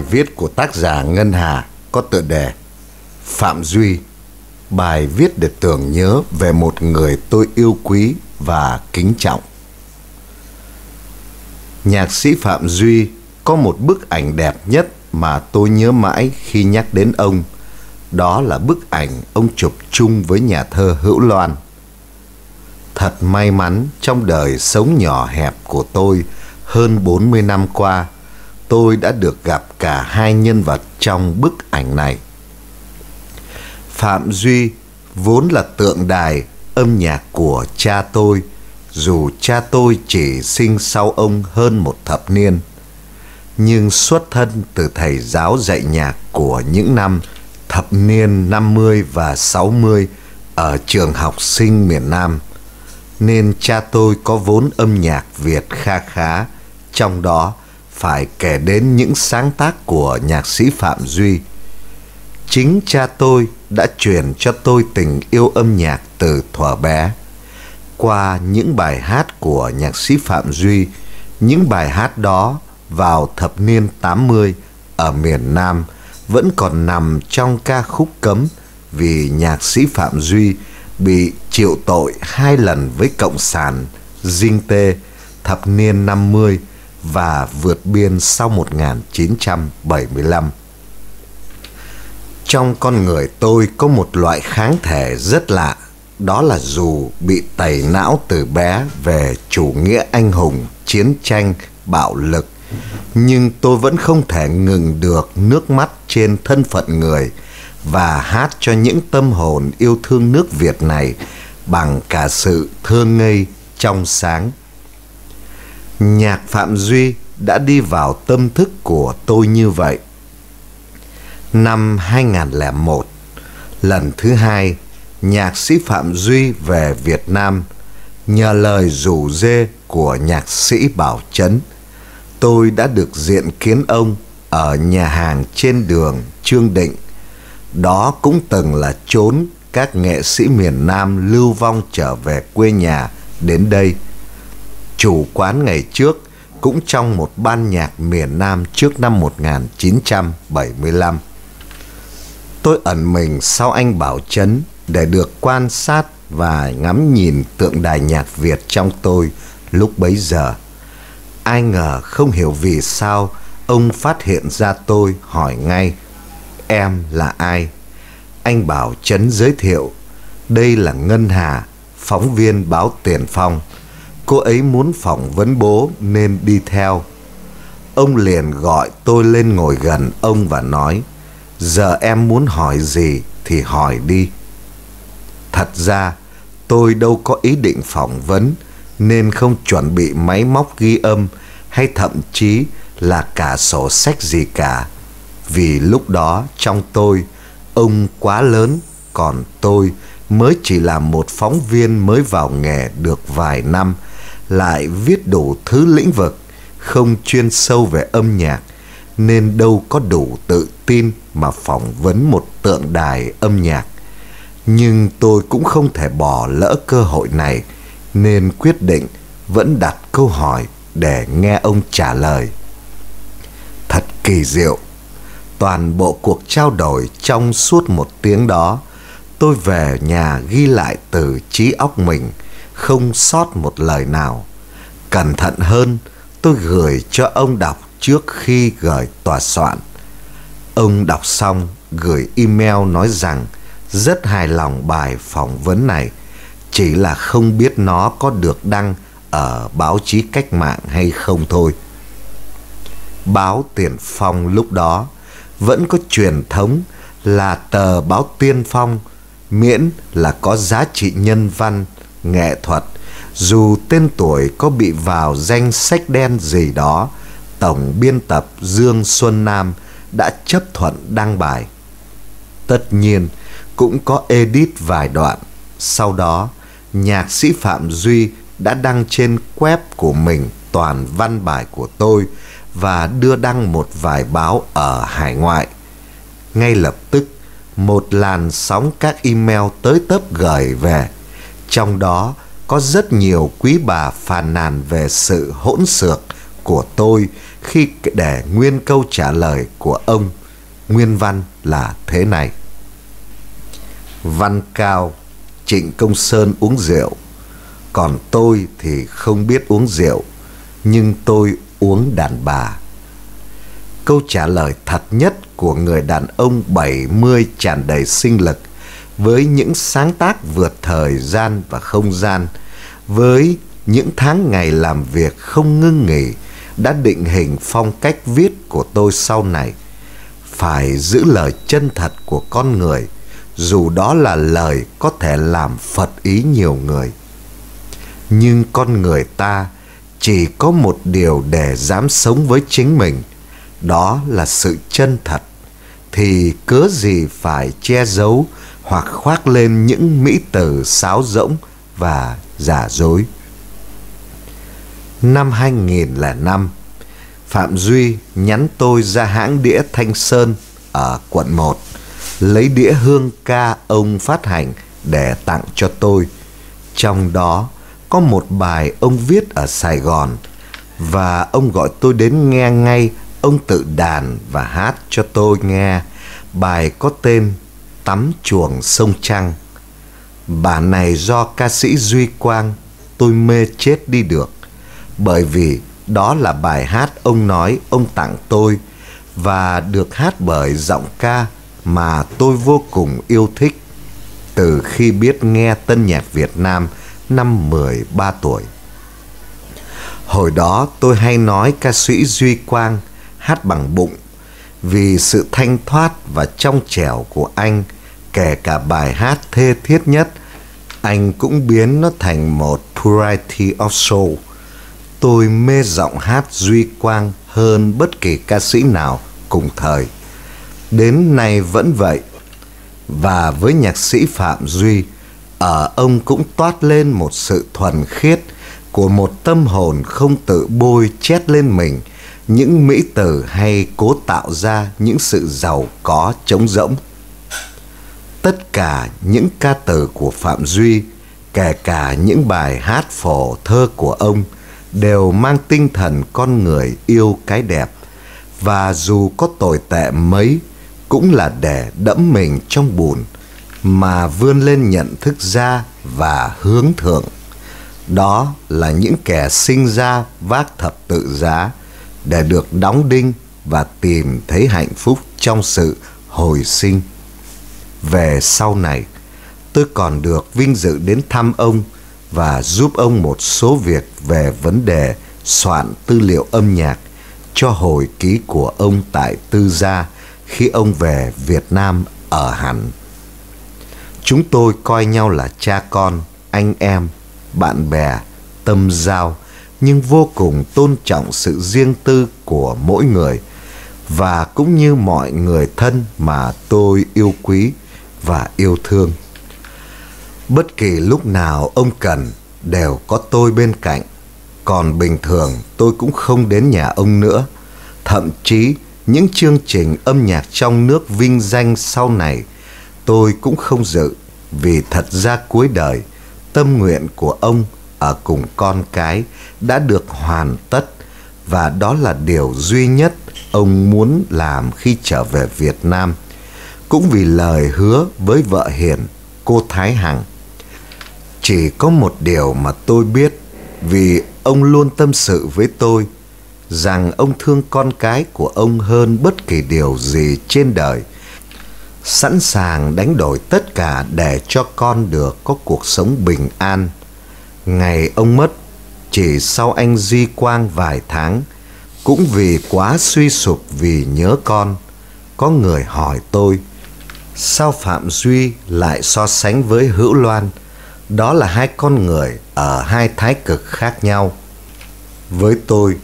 Bài viết của tác giả Ngân Hà có tựa đề Phạm Duy, Bài viết để tưởng nhớ về một người tôi yêu quý và kính trọng. Nhạc sĩ Phạm Duy có một bức ảnh đẹp nhất mà tôi nhớ mãi khi nhắc đến ông, Đó là bức ảnh ông chụp chung với nhà thơ Hữu Loan. Thật may mắn trong đời sống nhỏ hẹp của tôi, hơn 40 năm qua tôi đã được gặp cả hai nhân vật trong bức ảnh này. Phạm Duy vốn là tượng đài âm nhạc của cha tôi, dù cha tôi chỉ sinh sau ông hơn một thập niên. Nhưng xuất thân từ thầy giáo dạy nhạc của những năm thập niên 50 và 60 ở trường học sinh miền Nam, nên cha tôi có vốn âm nhạc Việt kha khá, trong đó phải kể đến những sáng tác của nhạc sĩ Phạm Duy. Chính cha tôi đã truyền cho tôi tình yêu âm nhạc từ thuở bé. Qua những bài hát của nhạc sĩ Phạm Duy, những bài hát đó vào thập niên 80 ở miền Nam vẫn còn nằm trong ca khúc cấm vì nhạc sĩ Phạm Duy bị chịu tội hai lần với Cộng sản Dinh Tê thập niên 50 và vượt biên sau 1975. Trong con người tôi có một loại kháng thể rất lạ, đó là dù bị tẩy não từ bé về chủ nghĩa anh hùng, chiến tranh, bạo lực, nhưng tôi vẫn không thể ngừng được nước mắt trên thân phận người và hát cho những tâm hồn yêu thương nước Việt này bằng cả sự thơ ngây trong sáng nhạc Phạm Duy đã đi vào tâm thức của tôi như vậy. Năm 2001, lần thứ hai, nhạc sĩ Phạm Duy về Việt Nam nhờ lời rủ dê của nhạc sĩ Bảo Trấn. Tôi đã được diện kiến ông ở nhà hàng trên đường Trương Định. Đó cũng từng là chốn các nghệ sĩ miền Nam lưu vong trở về quê nhà đến đây chủ quán ngày trước cũng trong một ban nhạc miền Nam trước năm 1975. Tôi ẩn mình sau anh Bảo Trấn để được quan sát và ngắm nhìn tượng đài nhạc Việt trong tôi lúc bấy giờ. Ai ngờ không hiểu vì sao ông phát hiện ra tôi hỏi ngay Em là ai? Anh Bảo Trấn giới thiệu Đây là Ngân Hà, phóng viên báo Tiền Phong Cô ấy muốn phỏng vấn bố nên đi theo. Ông liền gọi tôi lên ngồi gần ông và nói, Giờ em muốn hỏi gì thì hỏi đi. Thật ra, tôi đâu có ý định phỏng vấn, nên không chuẩn bị máy móc ghi âm hay thậm chí là cả sổ sách gì cả. Vì lúc đó trong tôi, ông quá lớn, còn tôi mới chỉ là một phóng viên mới vào nghề được vài năm lại viết đủ thứ lĩnh vực, không chuyên sâu về âm nhạc, nên đâu có đủ tự tin mà phỏng vấn một tượng đài âm nhạc. Nhưng tôi cũng không thể bỏ lỡ cơ hội này, nên quyết định vẫn đặt câu hỏi để nghe ông trả lời. Thật kỳ diệu! Toàn bộ cuộc trao đổi trong suốt một tiếng đó, tôi về nhà ghi lại từ trí óc mình không sót một lời nào. Cẩn thận hơn, tôi gửi cho ông đọc trước khi gửi tòa soạn. Ông đọc xong gửi email nói rằng rất hài lòng bài phỏng vấn này, chỉ là không biết nó có được đăng ở báo chí cách mạng hay không thôi. Báo Tiền Phong lúc đó vẫn có truyền thống là tờ báo tiên phong miễn là có giá trị nhân văn nghệ thuật. Dù tên tuổi có bị vào danh sách đen gì đó, tổng biên tập dương xuân nam đã chấp thuận đăng bài. Tất nhiên, cũng có edit vài đoạn. Sau đó, nhạc sĩ phạm duy đã đăng trên web của mình toàn văn bài của tôi và đưa đăng một vài báo ở hải ngoại. Ngay lập tức, một làn sóng các email tới tấp gửi về trong đó có rất nhiều quý bà phàn nàn về sự hỗn xược của tôi khi để nguyên câu trả lời của ông. Nguyên văn là thế này. Văn cao, trịnh công sơn uống rượu. Còn tôi thì không biết uống rượu, nhưng tôi uống đàn bà. Câu trả lời thật nhất của người đàn ông 70 tràn đầy sinh lực với những sáng tác vượt thời gian và không gian, với những tháng ngày làm việc không ngưng nghỉ đã định hình phong cách viết của tôi sau này, phải giữ lời chân thật của con người, dù đó là lời có thể làm phật ý nhiều người. Nhưng con người ta chỉ có một điều để dám sống với chính mình, đó là sự chân thật, thì cớ gì phải che giấu hoặc khoác lên những mỹ từ sáo rỗng và giả dối. Năm 2005, Phạm Duy nhắn tôi ra hãng đĩa Thanh Sơn ở quận 1 lấy đĩa hương ca ông phát hành để tặng cho tôi. Trong đó có một bài ông viết ở Sài Gòn và ông gọi tôi đến nghe ngay ông tự đàn và hát cho tôi nghe bài có tên Tắm chuồng sông Trăng. Bản này do ca sĩ Duy Quang, tôi mê chết đi được, bởi vì đó là bài hát ông nói ông tặng tôi và được hát bởi giọng ca mà tôi vô cùng yêu thích từ khi biết nghe tân nhạc Việt Nam năm 13 tuổi. Hồi đó tôi hay nói ca sĩ Duy Quang hát bằng bụng vì sự thanh thoát và trong trẻo của anh kể cả bài hát thê thiết nhất, anh cũng biến nó thành một variety of soul tôi mê giọng hát duy quang hơn bất kỳ ca sĩ nào cùng thời. Đến nay vẫn vậy. Và với nhạc sĩ phạm duy, ở ông cũng toát lên một sự thuần khiết của một tâm hồn không tự bôi chét lên mình. Những mỹ từ hay cố tạo ra những sự giàu có, trống rỗng cả những ca từ của phạm duy, kể cả những bài hát phổ thơ của ông đều mang tinh thần con người yêu cái đẹp. Và dù có tồi tệ mấy, cũng là để đẫm mình trong bùn, mà vươn lên nhận thức ra và hướng thượng. Đó là những kẻ sinh ra vác thập tự giá để được đóng đinh và tìm thấy hạnh phúc trong sự hồi sinh về sau này tôi còn được vinh dự đến thăm ông và giúp ông một số việc về vấn đề soạn tư liệu âm nhạc cho hồi ký của ông tại Tư Gia khi ông về Việt Nam ở hẳn. Chúng tôi coi nhau là cha con, anh em, bạn bè, tâm giao nhưng vô cùng tôn trọng sự riêng tư của mỗi người và cũng như mọi người thân mà tôi yêu quý và yêu thương. Bất kỳ lúc nào ông cần đều có tôi bên cạnh, còn bình thường tôi cũng không đến nhà ông nữa. Thậm chí những chương trình âm nhạc trong nước vinh danh sau này tôi cũng không dự vì thật ra cuối đời tâm nguyện của ông ở cùng con cái đã được hoàn tất và đó là điều duy nhất ông muốn làm khi trở về Việt Nam. Cũng vì lời hứa với vợ Hiền, cô Thái Hằng. Chỉ có một điều mà tôi biết vì ông luôn tâm sự với tôi rằng ông thương con cái của ông hơn bất kỳ điều gì trên đời sẵn sàng đánh đổi tất cả để cho con được có cuộc sống bình an ngày ông mất chỉ sau anh di quang vài tháng cũng vì quá suy sụp vì nhớ con có người hỏi tôi sao phạm duy lại so sánh với hữu loan? Đó là hai con người ở hai thái cực khác nhau. Với tôi,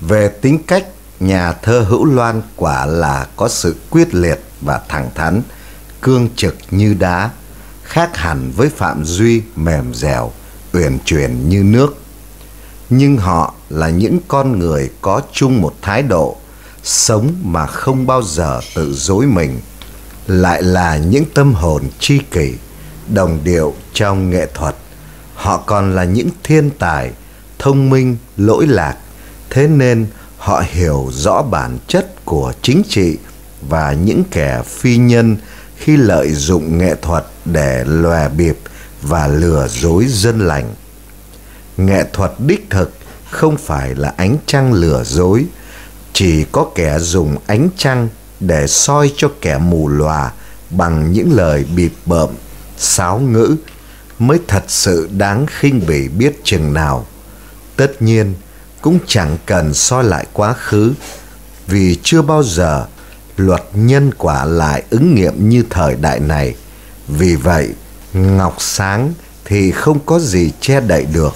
về tính cách, nhà thơ hữu loan quả là có sự quyết liệt và thẳng thắn, cương trực như đá, khác hẳn với phạm duy mềm dẻo, uyển chuyển như nước. Nhưng họ là những con người có chung một thái độ, sống mà không bao giờ tự dối mình lại là những tâm hồn tri kỷ, đồng điệu trong nghệ thuật. Họ còn là những thiên tài, thông minh, lỗi lạc. Thế nên họ hiểu rõ bản chất của chính trị và những kẻ phi nhân khi lợi dụng nghệ thuật để lòe bịp và lừa dối dân lành. Nghệ thuật đích thực không phải là ánh trăng lừa dối, chỉ có kẻ dùng ánh trăng để soi cho kẻ mù lòa bằng những lời bịp bợm, sáo ngữ mới thật sự đáng khinh bỉ biết chừng nào. Tất nhiên, cũng chẳng cần soi lại quá khứ, vì chưa bao giờ luật nhân quả lại ứng nghiệm như thời đại này. Vì vậy, ngọc sáng thì không có gì che đậy được,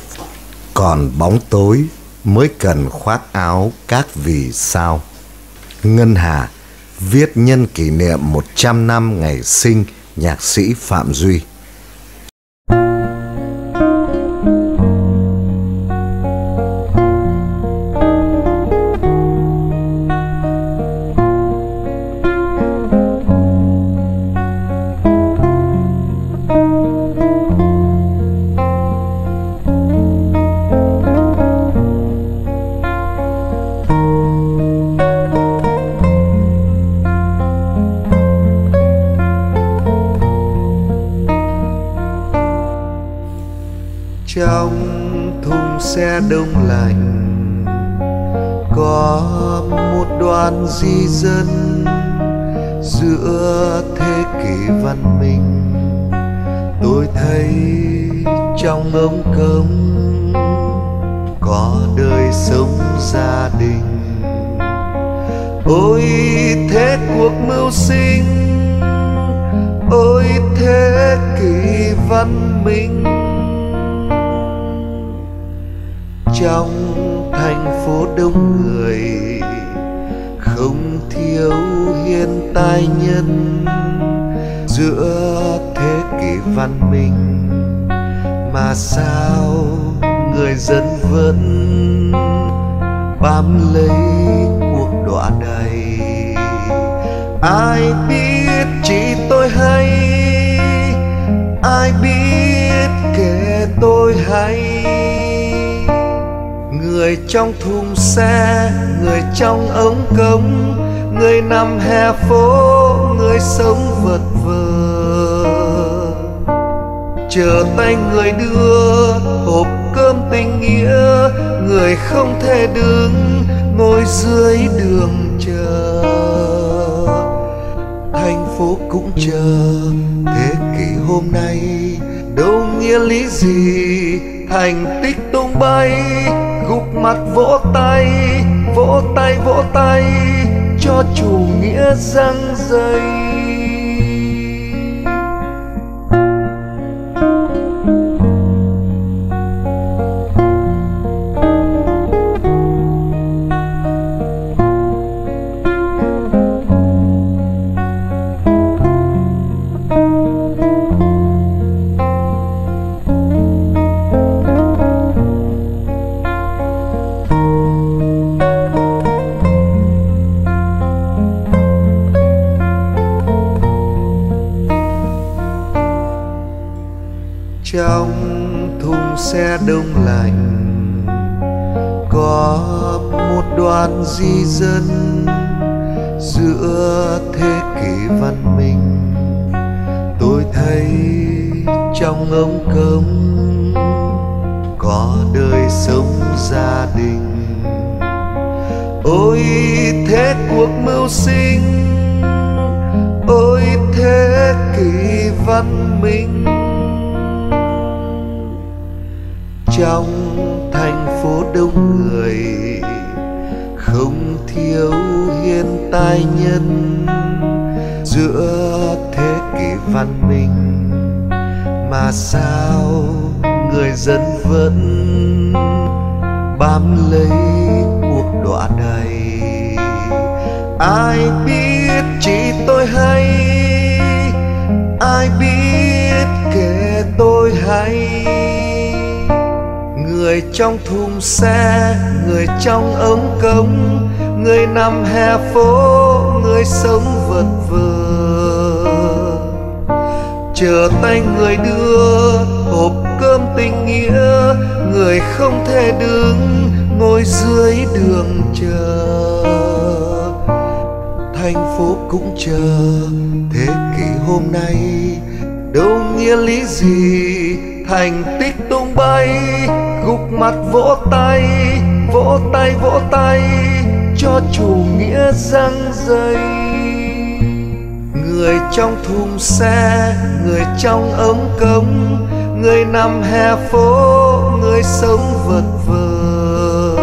còn bóng tối mới cần khoác áo các vì sao. Ngân hà viết nhân kỷ niệm 100 năm ngày sinh nhạc sĩ Phạm Duy. Trong thùng xe đông lạnh, có một đoàn di dân giữa thế kỷ văn minh. Tôi thấy trong ống cống có đời sống gia đình. Ôi thế cuộc mưu sinh, ôi thế kỷ văn minh. Trong thành phố đông người, không thiếu hiền tài nhân. Giữa thế kỷ văn minh, mà sao người dân vẫn bám lấy cuộc đọa đầy ai biết chỉ tôi hay, ai biết kể tôi hay? Người trong thùng xe, người trong ống cống, người nằm hè phố, người sống vật vờ. Chờ tay người đưa hộp cơm tình nghĩa, người không thể đứng ngồi dưới đường chờ. Thành phố cũng chờ thế kỷ hôm nay, đâu nghĩa lý gì, thành tích tung bay gục mặt vỗ tay vỗ tay vỗ tay cho chủ nghĩa răng dây di dân giữa thế kỷ văn minh. Tôi thấy trong ống cống có đời sống gia đình. Ôi thế cuộc mưu sinh, ôi thế kỷ văn minh. Trong thành phố đông người không thiếu hiền tài nhân giữa thế kỷ văn minh. Mà sao người dân vẫn bám lấy cuộc đọa đầy ai biết chỉ tôi hay, ai biết kể tôi hay? Người trong thùng xe, người trong ống cống, người nằm hè phố, người sống vật vờ. Chờ tay người đưa hộp cơm tình nghĩa, người không thể đứng ngồi dưới đường chờ. Thành phố cũng chờ thế kỷ hôm nay, đâu nghĩa lý gì thành tích tung bay gục mặt vỗ tay vỗ tay vỗ tay, cho chủ nghĩa răng dây người trong thùng xe, người trong ống cống, người nằm hè phố, người sống vật vờ.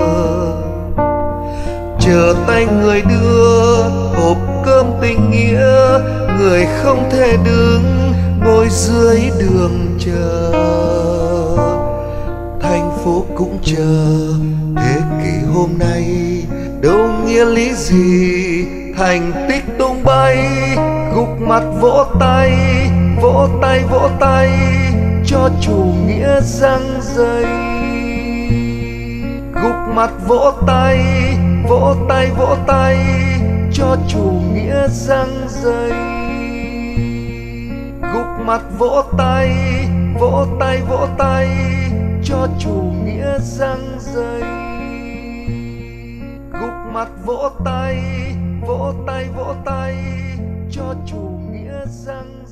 Chờ tay người đưa, hộp cơm tình nghĩa, người không thể đứng ngồi dưới đường chờ phố cũng chờ. Thế kỷ hôm nay, đâu nghĩa lý gì? Thành tích tung bay, gục mặt vỗ tay vỗ tay vỗ tay, cho chủ nghĩa răng dây gục mặt vỗ tay vỗ tay vỗ tay, cho chủ nghĩa răng dây gục mặt vỗ tay vỗ tay vỗ tay cho chủ nghĩa răng dây gục mặt vỗ tay vỗ tay vỗ tay, cho chủ nghĩa răng